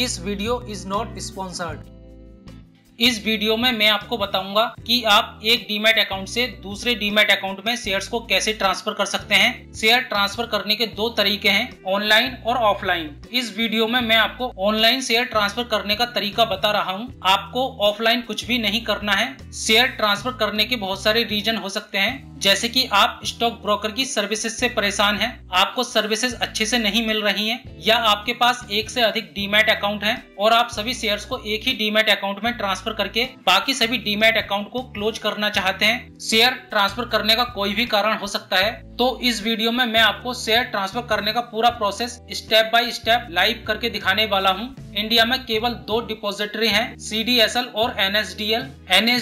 This video is not sponsored इस video में मैं आपको बताऊँगा कि आप एक डीमेट अकाउंट से दूसरे डीमेट अकाउंट में शेयर्स को कैसे ट्रांसफ़र कर सकते हैं। शेयर ट्रांसफ़र करने के दो तरीके हैं ऑनलाइन और ऑफलाइन। इस वीडियो में मैं आपको ऑनलाइन शेयर ट्रांसफ़र करने का तरीका बता रहा हूँ। आपको ऑफलाइन कुछ भी नहीं करना है। शेयर ट्रांसफ़र करने के बहुत सारे रीजन हो सकते हैं जैसे कि आप स्टॉक ब्रोकर की सर्विसेज़ से परेशान हैं, आपको सर्विसेज़ अच्छे से नहीं मिल रही हैं, या आपके पास एक से अधिक डीमेट अकाउंट हैं और आप सभी शेयर्स को एक ही डीमेट अकाउंट में ट्रांसफ़र करके बाकी सभी डीमेट अकाउंट को क्लोज करना चाहते हैं। शेयर ट्रांसफ़र करने का कोई भी कारण हो सकता है। तो इस वीडियो में मैं आपको शेयर ट्रांसफ़र करने का पूरा process step by step live करके दिखाने वाला हूँ। इंडिया में केवल दो डिपोजिटरी हैं सीडीएसएल और एन एस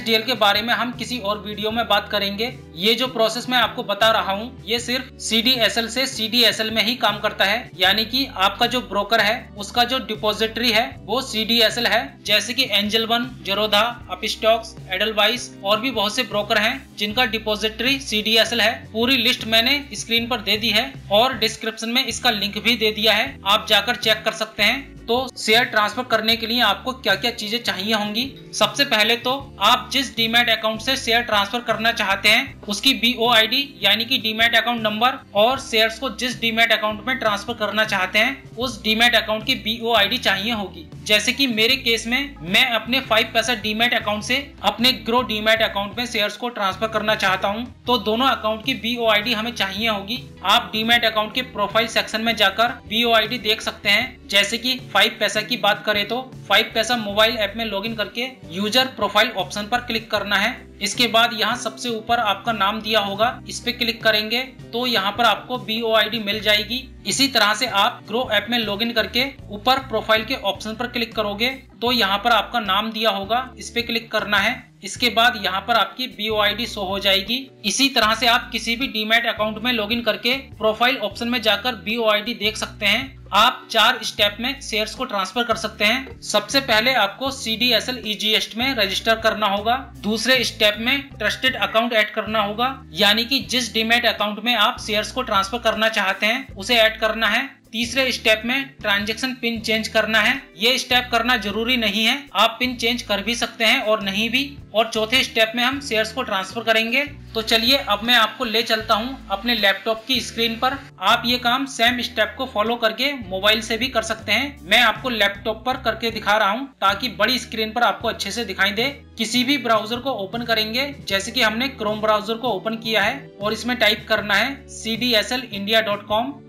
के बारे में हम किसी और वीडियो में बात करेंगे। ये जो प्रोसेस मैं आपको बता रहा हूँ, ये सिर्फ़ सी से सी में ही काम करता है। यानी कि आपका जो ब्रोकर है, उसका जो डिपोजिटरी है, वो सीडीएसएल है। जैसे कि एंजल वन जरोधा अपस्टॉक्स एडलवाइस और भी बहुत से ब्रोकर हैं, जिनका डिपोजिटरी सीडीएसएल है। पूरी लिस्ट मैंने स्क्रीन पर दे दी है और डिस्क्रिप्शन में इसका लिंक भी दे दिया है। आप जाकर चेक कर सकते हैं। तो शेयर ट्रांसफ़र करने के लिए आपको क्या क्या चीज़ें चाहिए होंगी? सबसे पहले तो आप जिस डीमेट अकाउंट से शेयर ट्रांसफ़र करना चाहते हैं, उसकी बीओ आईडी यानी कि डीमेट अकाउंट नंबर और शेयर्स को जिस डीमेट अकाउंट में ट्रांसफ़र करना चाहते हैं, उस डीमेट अकाउंट की बीओ आईडी चाहिए होगी। जैसे कि मेरे केस में मैं अपने फाइव पैसा डीमेट अकाउंट से अपने ग्रो डीमेट अकाउंट में शेयर्स को ट्रांसफ़र करना चाहता हूँ तो दोनों अकाउंट की बीओ आईडी हमें चाहिए होगी। आप डीमेट अकाउंट के प्रोफ़ाइल सेक्शन में जाकर बीओ आईडी देख सकते हैं। जैसे कि फाइव पैसा की बात करें तो फाइव पैसा मोबाइल ऐप में लॉगिन करके यूज़र प्रोफ़ाइल ऑप्शन पर क्लिक करना है। इसके बाद यहाँ सबसे ऊपर आपका नाम दिया होगा, इस पे क्लिक करेंगे तो यहाँ पर आपको बी ओ आई डी मिल जाएगी। इसी तरह से आप ग्रो ऐप में लॉगिन करके ऊपर प्रोफ़ाइल के ऑप्शन पर क्लिक करोगे तो यहाँ पर आपका नाम दिया होगा, इस पे क्लिक करना है। इसके बाद यहाँ पर आपकी B O I D show हो जाएगी। इसी तरह से आप किसी भी डीमेट अकाउंट में लॉगिन करके प्रोफ़ाइल ऑप्शन में जाकर बी ओ आई डी देख सकते हैं। आप चार स्टेप में शेयर्स को ट्रांसफ़र कर सकते हैं। सबसे पहले आपको सी डी एस एल में रजिस्टर करना होगा। दूसरे स्टेप में ट्रस्टेड अकाउंट ऐड करना होगा। यानी कि जिस डीमेट अकाउंट में आप शेयर्स को ट्रांसफ़र करना चाहते हैं, उसे ऐड करना है। तीसरे स्टेप में ट्रांजेक्शन पिन चेंज करना है। ये स्टेप करना ज़रूरी नहीं है। आप पिन चेंज कर भी सकते हैं और नहीं भी। और चौथे स्टेप में हम शेयर्स को ट्रांसफ़र करेंगे। तो चलिए अब मैं आपको ले चलता हूँ अपने लैपटॉप की स्क्रीन पर। आप ये काम सेम स्टेप को फॉलो करके मोबाइल से भी कर सकते हैं। मैं आपको लैपटॉप पर करके दिखा रहा हूँ ताकि बड़ी स्क्रीन पर आपको अच्छे से दिखाई दे। किसी भी ब्राउज़र को ओपन करेंगे, जैसे कि हमने क्रोम ब्राउज़र को ओपन किया है और इसमें टाइप करना है सी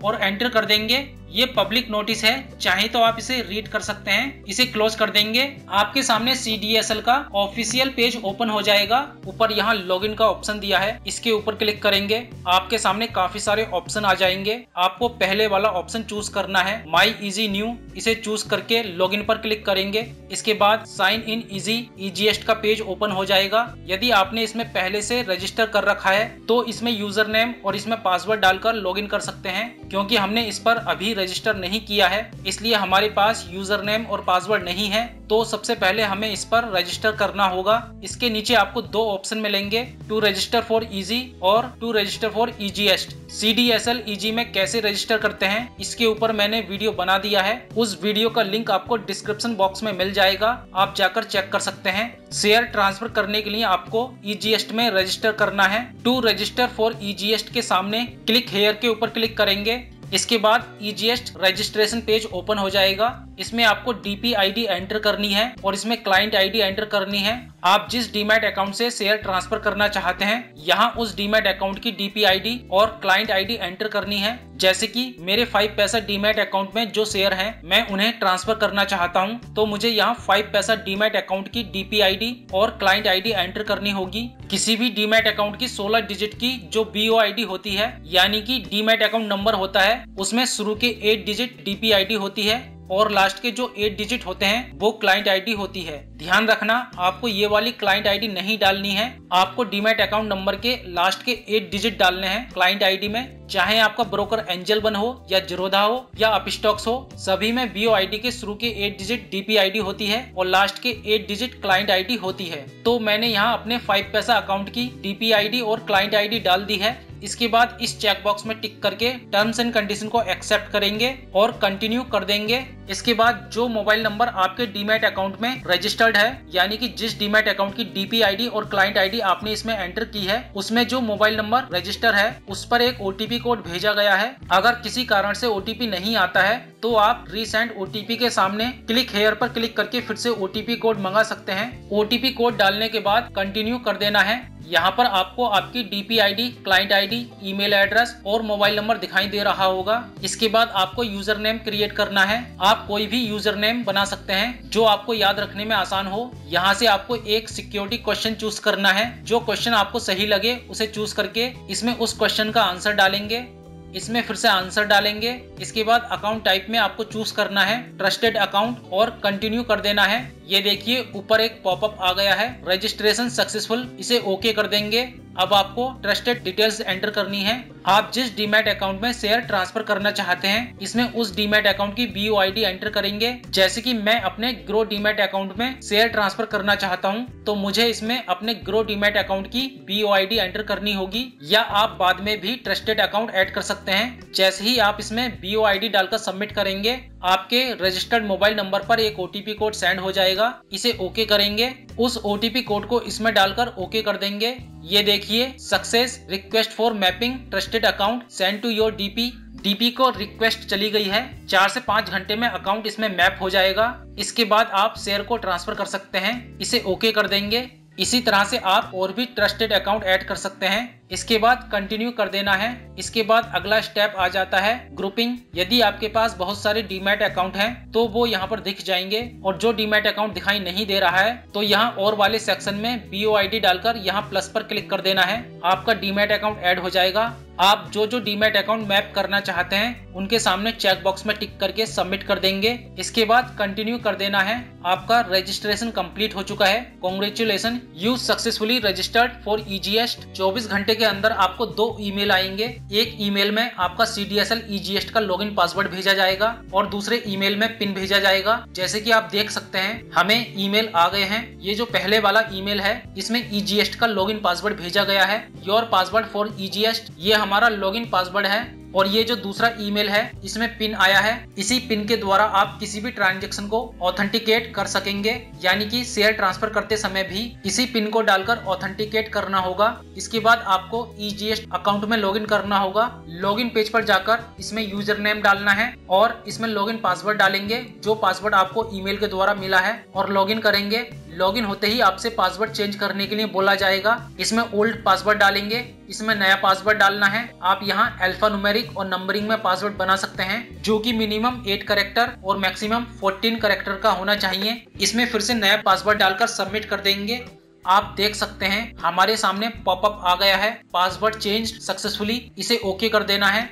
और एंटर कर देंगे। ये पब्लिक नोटिस है। चाहे तो आप इसे रीड कर सकते हैं। इसे क्लोज कर देंगे। आपके सामने सीडीएसएल का ऑफिशियल पेज ओपन हो जाएगा। ऊपर यहाँ लॉगिन का ऑप्शन दिया है। इसके ऊपर क्लिक करेंगे। आपके सामने काफ़ी सारे ऑप्शन आ जाएँगे। आपको पहले वाला ऑप्शन चूज़ करना है। माई इजी न्यू इसे चूज़ करके लॉगिन पर क्लिक करेंगे। इसके बाद साइन इन इजी ईजीएस्ट का पेज ओपन हो जाएगा। यदि आपने इसमें पहले से रजिस्टर कर रखा है तो इसमें यूज़र नेम और इसमें पासवर्ड डालकर लॉगिन कर सकते हैं। क्योंकि हमने इस पर अभी रजिस्टर नहीं किया है, इसलिए हमारे पास यूज़र नेम और पासवर्ड नहीं है तो सबसे पहले हमें इस पर रजिस्टर करना होगा। इसके नीचे आपको दो ऑप्शन मिलेंगे, टू रजिस्टर फॉर इजी और to register for Easiest. C D S L Easi में कैसे रजिस्टर करते हैं, इसके ऊपर मैंने वीडियो बना दिया है। उस वीडियो का लिंक आपको डिस्क्रिप्शन बॉक्स में मिल जाएगा, आप जाकर चेक कर सकते हैं। शेयर ट्रांसफ़र करने के लिए आपको ईजीएस्ट में रजिस्टर करना है। टू रजिस्टर फॉर ईजीएस्ट के सामने क्लिक हेयर के ऊपर क्लिक करेंगे। इसके बाद ईजीएस्ट रजिस्ट्रेशन पेज ओपन हो जाएगा। इसमें आपको डीपी आईडी एंटर करनी है और इसमें क्लाइंट आईडी एंटर करनी है। आप जिस डीमेट अकाउंट से शेयर ट्रांसफ़र करना चाहते हैं, यहाँ उस डीमेट अकाउंट की डीपी आईडी और क्लाइंट आईडी एंटर करनी है। जैसे कि मेरे फाइव पैसा डीमेट अकाउंट में जो शेयर हैं, मैं उन्हें ट्रांसफ़र करना चाहता हूँ तो मुझे यहाँ फाइव पैसा डीमेट अकाउंट की डीपी आईडी और क्लाइंट आईडी एंटर करनी होगी। किसी भी डीमेट अकाउंट की 16 डिजिट की जो बीओ आईडी होती है, यानी कि डीमेट अकाउंट नंबर होता है उसमें शुरू के एट डिजिट डीपी आईडी होती है और लास्ट के जो एट डिजिट होते हैं, वो क्लाइंट आईडी होती है। ध्यान रखना, आपको ये वाली क्लाइंट आईडी नहीं डालनी है। आपको डीमेट अकाउंट नंबर के लास्ट के एट डिजिट डालने हैं क्लाइंट आईडी में। चाहे आपका ब्रोकर एंजल बन हो या जिरोधा हो या अपस्टॉक्स हो, सभी में बीओ आईडी के शुरू के एट डिजिट डीपी आईडी होती है और लास्ट के एट डिजिट क्लाइंट आईडी होती है। तो मैंने यहाँ अपने फाइव पैसा अकाउंट की डीपी आईडी और क्लाइंट आईडी डाल दी है। इसके बाद इस चेकबॉक्स में टिक करके टर्म्स एंड कंडीशन को एक्सेप्ट करेंगे और कंटिन्यू कर देंगे। इसके बाद जो मोबाइल नंबर आपके डीमेट अकाउंट में रजिस्टर्ड है, यानी कि जिस डीमेट अकाउंट की डीपी आईडी और क्लाइंट आईडी आपने इसमें एंटर की है, उसमें जो मोबाइल नंबर रजिस्टर है, उस पर एक ओटीपी कोड भेजा गया है। अगर किसी कारण से ओटीपी नहीं आता है तो आप रीसेंड ओटीपी के सामने क्लिक हेयर पर क्लिक करके फिर से ओटीपी कोड मंगा सकते हैं। ओटीपी कोड डालने के बाद कंटिन्यू कर देना है। यहाँ पर आपको आपकी DP ID client ID email address और मोबाइल नंबर दिखाई दे रहा होगा। इसके बाद आपको यूज़र नेम क्रिएट करना है। आप कोई भी यूज़र नेम बना सकते हैं, जो आपको याद रखने में आसान हो। यहाँ से आपको एक सिक्योरिटी क्वेश्चन चूज़ करना है। जो क्वेश्चन आपको सही लगे, उसे चूज़ करके इसमें उस क्वेश्चन का आंसर डालेंगे। इसमें फिर से आंसर डालेंगे। इसके बाद अकाउंट टाइप में आपको चूज़ करना है। ट्रस्टेड अकाउंट और कंटिन्यू कर देना है। ये देखिए, ऊपर एक पॉपअप आ गया है। रजिस्ट्रेशन सक्सेसफुल इसे ओके कर देंगे। अब आपको ट्रस्टेड डिटेल्स एंटर करनी है। आप जिस डीमेट अकाउंट में शेयर ट्रांसफ़र करना चाहते हैं, इसमें उस डीमेट अकाउंट की बी आई एंटर करेंगे। जैसे कि मैं अपने ग्रो डीमेट अकाउंट में शेयर ट्रांसफ़र करना चाहता हूँ तो मुझे इसमें अपने ग्रो डीमेट अकाउंट की बी आई एंटर करनी होगी। या आप बाद में भी ट्रस्टेड अकाउंट एड कर सकते हैं। जैसे ही आप इसमें बी आई डालकर सबमिट करेंगे आपके रजिस्टर्ड मोबाइल नंबर पर एक ओटीपी कोड सेंड हो जाएगा। इसे ओके करेंगे। उस ओटीपी कोड को इसमें डालकर ओके कर देंगे। ये देखिए success request for mapping trusted account send to your DP DP को रिक्वेस्ट चली गई है। चार से पाँच घंटे में अकाउंट इसमें मैप हो जाएगा। इसके बाद आप शेयर को ट्रांसफ़र कर सकते हैं। इसे ओके कर देंगे। इसी तरह से आप और भी ट्रस्टेड अकाउंट ऐड कर सकते हैं। इसके बाद कंटिन्यू कर देना है। इसके बाद अगला स्टेप आ जाता है ग्रुपिंग यदि आपके पास बहुत सारे डीमेट अकाउंट हैं तो वो यहाँ पर दिख जाएँगे। और जो डीमेट अकाउंट दिखाई नहीं दे रहा है तो यहाँ और वाले सेक्शन में बी डालकर यहाँ प्लस पर क्लिक कर देना है। आपका डीमेट अकाउंट ऐड हो जाएगा। आप जो जो डीमेट अकाउंट मैप करना चाहते हैं, उनके सामने चेक बॉक्स में टिक करके सबमिट कर देंगे। इसके बाद कंटिन्यू कर देना है। आपका रजिस्ट्रेशन कंप्लीट हो चुका है। Congratulation you successfully registered for Easiest 24 घंटे के अंदर आपको दो ईमेल आएँगे। एक ईमेल में आपका C D S L easiest का लॉगिन पासवर्ड भेजा जाएगा और दूसरे ईमेल में पिन भेजा जाएगा। जैसे कि आप देख सकते हैं, हमें ईमेल आ गए हैं। ये जो पहले वाला ईमेल है, इसमें ईजीएस्ट का लॉगिन पासवर्ड भेजा गया है। योर पासवर्ड फॉर ईजीएस्ट ये हमारा लॉगिन पासवर्ड है। और ये जो दूसरा ईमेल है, इसमें पिन आया है। इसी पिन के द्वारा आप किसी भी ट्रांजेक्शन को ऑथेंटिकेट कर सकेंगे, यानी कि शेयर ट्रांसफ़र करते समय भी इसी पिन को डालकर ऑथेंटिकेट करना होगा। इसके बाद आपको ईजीएस अकाउंट में लॉगिन करना होगा। लॉगिन पेज पर जाकर इसमें यूज़र नेम डालना है और इसमें लॉगिन पासवर्ड डालेंगे, जो पासवर्ड आपको ईमेल के द्वारा मिला है, और लॉगिन करेंगे। लॉगिन होते ही आपसे पासवर्ड चेंज करने के लिए बोला जाएगा। इसमें ओल्ड पासवर्ड डालेंगे, इसमें नया पासवर्ड डालना है। आप यहाँ अल्फ़ा नुमेरिक और नंबरिंग में पासवर्ड बना सकते हैं, जो कि मिनिमम एट करेक्टर और मैक्सिमम फोर्टीन करेक्टर का होना चाहिए। इसमें फिर से नया पासवर्ड डालकर सबमिट कर देंगे। आप देख सकते हैं, हमारे सामने पॉपअप आ गया है। पासवर्ड चेंज सक्सेसफुली इसे ओके कर देना है।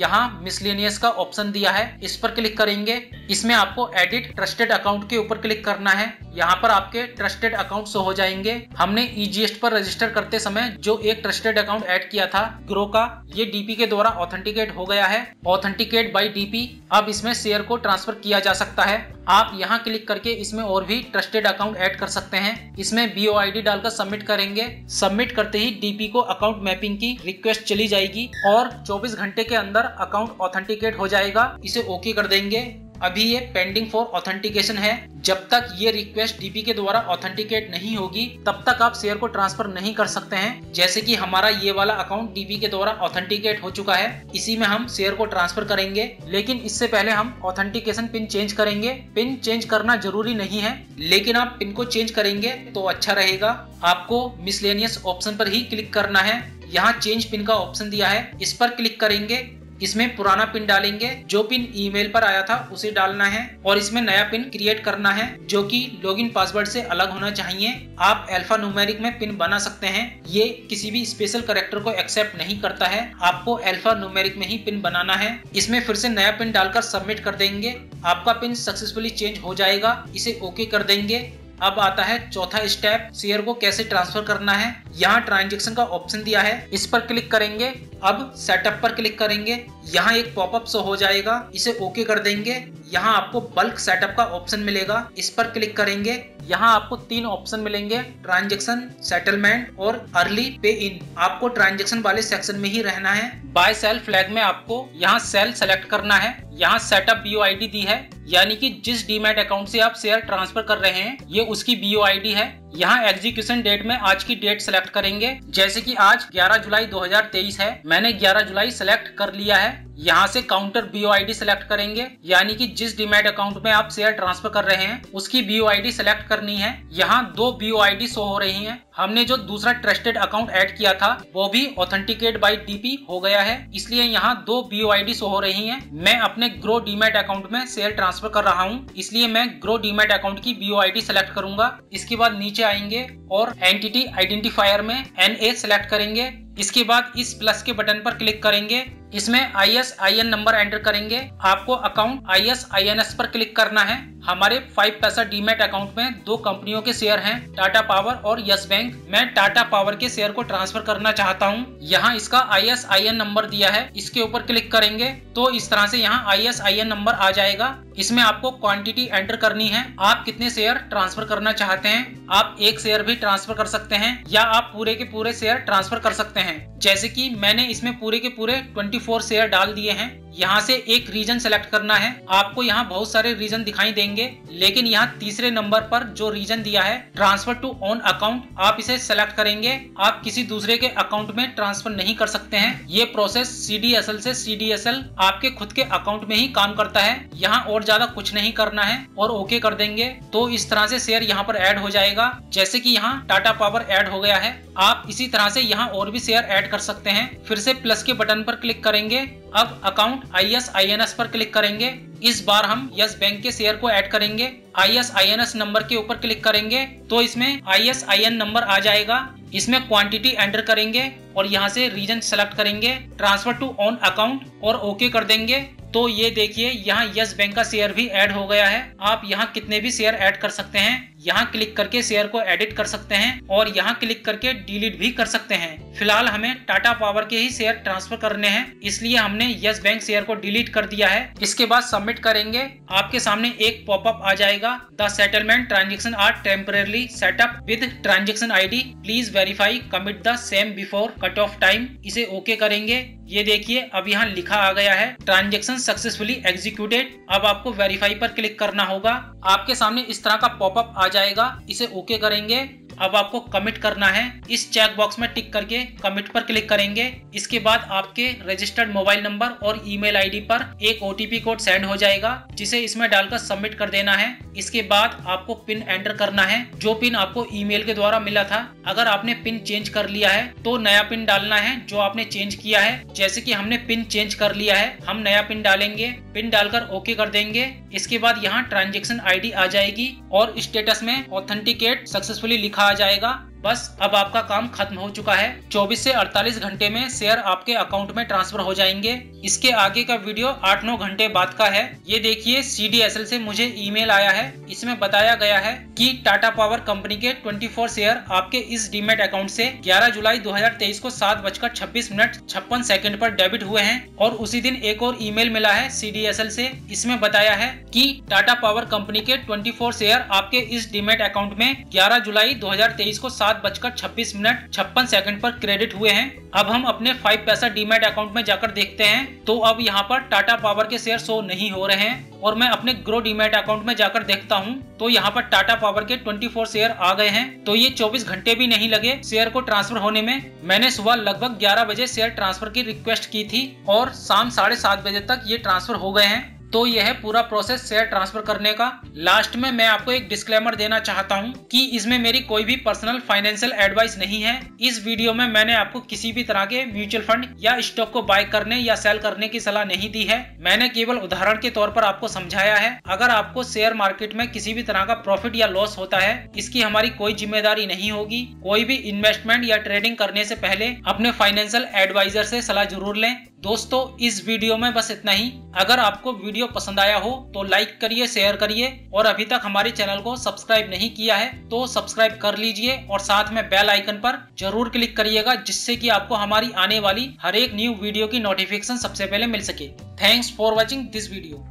यहाँ मिसलेनियस का ऑप्शन दिया है। इस पर क्लिक करेंगे। इसमें आपको एडिट ट्रस्टेड अकाउंट के ऊपर क्लिक करना है। यहाँ पर आपके ट्रस्टेड अकाउंट शो हो जाएँगे। हमने ईजीएस्ट पर रजिस्टर करते समय जो एक ट्रस्टेड अकाउंट ऐड किया था ग्रो का, ये डीपी के द्वारा ऑथेंटिकेट हो गया है। ऑथेंटिकेट बाई डीपी अब इसमें शेयर को ट्रांसफ़र किया जा सकता है। आप यहाँ क्लिक करके इसमें और भी ट्रस्टेड अकाउंट ऐड कर सकते हैं। इसमें बी डालकर सबमिट करेंगे। सबमिट करते ही डीपी को अकाउंट मैपिंग की रिक्वेस्ट चली जाएगी और 24 घंटे के अंदर अकाउंट ऑथेंटिकेट हो जाएगा। इसे ओके कर देंगे। अभी ये पेंडिंग फॉर ऑथेंटिकेशन है। जब तक ये रिक्वेस्ट डीपी के द्वारा ऑथेंटिकेट नहीं होगी, तब तक आप शेयर को ट्रांसफ़र नहीं कर सकते हैं। जैसे कि हमारा ये वाला अकाउंट डीपी के द्वारा ऑथेंटिकेट हो चुका है। इसी में हम शेयर को ट्रांसफ़र करेंगे। लेकिन इससे पहले हम ऑथेंटिकेशन पिन चेंज करेंगे। पिन चेंज करना ज़रूरी नहीं है। लेकिन आप पिन को चेंज करेंगे तो अच्छा रहेगा। आपको मिसलेनियस ऑप्शन पर ही क्लिक करना है। यहाँ चेंज पिन का ऑप्शन दिया है। इस पर क्लिक करेंगे। इसमें पुराना पिन डालेंगे। जो पिन ईमेल पर आया था, उसे डालना है और इसमें नया पिन क्रिएट करना है, जो कि लॉगिन पासवर्ड से अलग होना चाहिए। आप अल्फ़ा न्यूमेरिक में पिन बना सकते हैं। ये किसी भी स्पेशल करेक्टर को एक्सेप्ट नहीं करता है। आपको अल्फ़ा न्यूमेरिक में ही पिन बनाना है। इसमें फिर से नया पिन डालकर सबमिट कर देंगे। आपका पिन सक्सेसफुली चेंज हो जाएगा। इसे ओके कर देंगे। अब आता है चौथा स्टेप शेयर को कैसे ट्रांसफ़र करना है? यहाँ ट्रांजेक्शन का ऑप्शन दिया है। इस पर क्लिक करेंगे। अब सेटअप पर क्लिक करेंगे। यहाँ एक पॉपअप शो हो जाएगा, इसे ओके कर देंगे। यहाँ आपको बल्क सेटअप का ऑप्शन मिलेगा, इस पर क्लिक करेंगे। यहाँ आपको तीन ऑप्शन मिलेंगे ट्रांजेक्शन सेटलमेंट और अर्ली पे इन आपको ट्रांजेक्शन वाले सेक्शन में ही रहना है। बाय सेल फ्लैग में आपको यहाँ सेल सेलेक्ट करना है। यहाँ सेटअप बीओ दी है। यानी कि जिस डीमेट अकाउंट से आप शेयर ट्रांसफ़र कर रहे हैं, ये उसकी बीओ है। यहाँ एग्जीक्यूशन डेट में आज की डेट सेलेक्ट करेंगे। जैसे कि आज 11 जुलाई 2023 है। मैंने 11 जुलाई सेलेक्ट कर लिया है। यहाँ से काउंटर बीओ आई सेलेक्ट करेंगे, यानी कि जिस डीमेट अकाउंट में आप शेयर ट्रांसफ़र कर रहे हैं, उसकी बीओ आई सेलेक्ट करनी है। यहाँ दो बीओ आई शो हो रही हैं। हमने जो दूसरा ट्रस्टेड अकाउंट ऐड किया था, वो भी ऑथेंटिकेट बाई डीपी हो गया है। इसलिए यहाँ दो बीओ आई शो हो रही हैं। मैं अपने ग्रो डीमेट अकाउंट में शेयर ट्रांसफ़र कर रहा हूँ। इसलिए मैं ग्रो डीमेट अकाउंट की बीओ आई सेलेक्ट करूँगा। इसके बाद नीचे आएँगे और एंटिटी आइडेंटिफायर में एन ए सेलेक्ट करेंगे। इसके बाद इस प्लस के बटन पर क्लिक करेंगे। इसमें I S I N number enter करेंगे। आपको account I S I N S पर क्लिक करना है। हमारे फाइव पैसा डीमेट अकाउंट में दो कंपनियों के शेयर हैं टाटा पावर और यस बैंक मैं टाटा पावर के शेयर को ट्रांसफ़र करना चाहता हूँ। यहाँ इसका I S I N number दिया है। इसके ऊपर क्लिक करेंगे। तो इस तरह से यहाँ I S I N number आ जाएगा। इसमें आपको क्वांटिटी एंटर करनी है। आप कितने शेयर ट्रांसफ़र करना चाहते हैं? आप एक शेयर भी ट्रांसफ़र कर सकते हैं या आप पूरे के पूरे शेयर ट्रांसफ़र कर सकते हैं। जैसे कि मैंने इसमें पूरे के पूरे 24 शेयर डाल दिए हैं। यहाँ से एक रीजन सेलेक्ट करना है। आपको यहाँ बहुत सारे रीजन दिखाई देंगे, लेकिन यहाँ तीसरे नंबर पर जो रीजन दिया है ट्रांसफ़र टू ऑन अकाउंट आप इसे सेलेक्ट करेंगे। आप किसी दूसरे के अकाउंट में ट्रांसफ़र नहीं कर सकते हैं। ये प्रोसेस सीडीएसएल से सीडीएसएल आपके खुद के अकाउंट में ही काम करता है। यहाँ और ज़्यादा कुछ नहीं करना है और ओके कर देंगे। तो इस तरह से शेयर यहाँ पर एड हो जाएगा। जैसे की यहाँ टाटा पावर एड हो गया है। आप इसी तरह से यहाँ और भी शेयर कर सकते हैं। फिर से प्लस के बटन पर क्लिक करेंगे। अब account I S I N S पर क्लिक करेंगे। इस बार हम यस बैंक के शेयर को ऐड करेंगे। I S I N S number के ऊपर क्लिक करेंगे। तो इसमें I S I N number आ जाएगा। इसमें क्वांटिटी एंटर करेंगे। और यहाँ से रीजन सेलेक्ट करेंगे ट्रांसफ़र टू ऑन अकाउंट और ओके कर देंगे। तो ये देखिए, यहाँ यस बैंक का शेयर भी ऐड हो गया है। आप यहाँ कितने भी शेयर ऐड कर सकते हैं, यहाँ क्लिक करके शेयर को एडिट कर सकते हैं और यहाँ क्लिक करके डिलीट भी कर सकते हैं। फ़िलहाल हमें टाटा पावर के ही शेयर ट्रांसफ़र करने हैं, इसलिए हमने यस बैंक शेयर को डिलीट कर दिया है। इसके बाद सबमिट करेंगे, आपके सामने एक पॉपअप आ जाएगा the settlement transaction are temporarily set up with transaction ID please verify commit the same before cut off time इसे ओके okay करेंगे। ये देखिए, अब यहाँ लिखा आ गया है, ट्रांजेक्शन सक्सेसफुली एग्जीक्यूटेड। अब आपको वेरीफाई पर क्लिक करना होगा। आपके सामने इस तरह का पॉपअप आ जाएगा, इसे ओके okay करेंगे। अब आपको कमिट करना है। इस चेक बॉक्स में टिक करके कमिट पर क्लिक करेंगे। इसके बाद आपके रजिस्टर्ड मोबाइल नंबर और ईमेल आईडी पर एक ओटीपी कोड सेंड हो जाएगा, जिसे इसमें डालकर सबमिट कर देना है। इसके बाद आपको पिन एंटर करना है, जो पिन आपको ईमेल के द्वारा मिला था। अगर आपने पिन चेंज कर लिया है तो नया पिन डालना है, जो आपने चेंज किया है। जैसे कि हमने पिन चेंज कर लिया है, हम नया पिन डालेंगे। पिन डालकर ओके कर देंगे। इसके बाद यहाँ ट्रांजेक्शन आईडी आ जाएगी और स्टेटस में ऑथेंटिकेट सक्सेसफुली लिखा आ जाएगा। बस अब आपका काम खत्म हो चुका है। 24 से 48 घंटे में शेयर आपके अकाउंट में ट्रांसफ़र हो जाएँगे। इसके आगे का वीडियो 8-9 घंटे बाद का है। ये देखिए सीडीएसएल से मुझे ईमेल आया है। इसमें बताया गया है कि टाटा पावर कंपनी के 24 शेयर आपके इस डीमेट अकाउंट से 11 जुलाई 2023 को सात बजकर छब्बीस मिनट छप्पन सेकंड पर डेबिट हुए हैं और उसी दिन एक और ईमेल मिला है सी से। इसमें बताया है कि टाटा पावर कंपनी के 24 शेयर आपके इस डीमेट अकाउंट में 11 जुलाई 2023 को सात बजकर छब्बीस मिनट छप्पन सेकंड पर क्रेडिट हुए हैं। अब हम अपने फाइव पैसा डीमेट अकाउंट में जाकर देखते हैं। तो अब यहाँ पर टाटा पावर के शेयर शो नहीं हो रहे हैं और मैं अपने ग्रो डीमेट अकाउंट में जाकर देखता हूँ। तो यहाँ पर टाटा पावर के 24 शेयर आ गए हैं। तो ये 24 घंटे भी नहीं लगे शेयर को ट्रांसफ़र होने में। मैंने सुबह लगभग 11 बजे शेयर ट्रांसफ़र की रिक्वेस्ट की थी और शाम साढ़े सात बजे तक ये ट्रांसफ़र हो गए हैं। तो यह है पूरा प्रोसेस शेयर ट्रांसफ़र करने का। लास्ट में मैं आपको एक डिस्क्लेमर देना चाहता हूँ कि इसमें मेरी कोई भी पर्सनल फाइनेंशियल एडवाइस नहीं है। इस वीडियो में मैंने आपको किसी भी तरह के म्यूचुअल फंड या स्टॉक को बाय करने या सेल करने की सलाह नहीं दी है। मैंने केवल उदाहरण के तौर पर आपको समझाया है। अगर आपको शेयर मार्केट में किसी भी तरह का प्रॉफिट या लॉस होता है, इसकी हमारी कोई ज़िम्मेदारी नहीं होगी। कोई भी इन्वेस्टमेंट या ट्रेडिंग करने से पहले अपने फाइनेंशियल एडवाइजर से सलाह ज़रूर लें। दोस्तों, इस वीडियो में बस इतना ही। अगर आपको वीडियो पसंद आया हो तो लाइक करिए, शेयर करिए। और अभी तक हमारे चैनल को सब्सक्राइब नहीं किया है तो सब्सक्राइब कर लीजिए और साथ में बेल आइकन पर ज़रूर क्लिक करिएगा, जिससे कि आपको हमारी आने वाली हर एक न्यू वीडियो की नोटिफिकेशन सबसे पहले मिल सके। Thanks for watching this video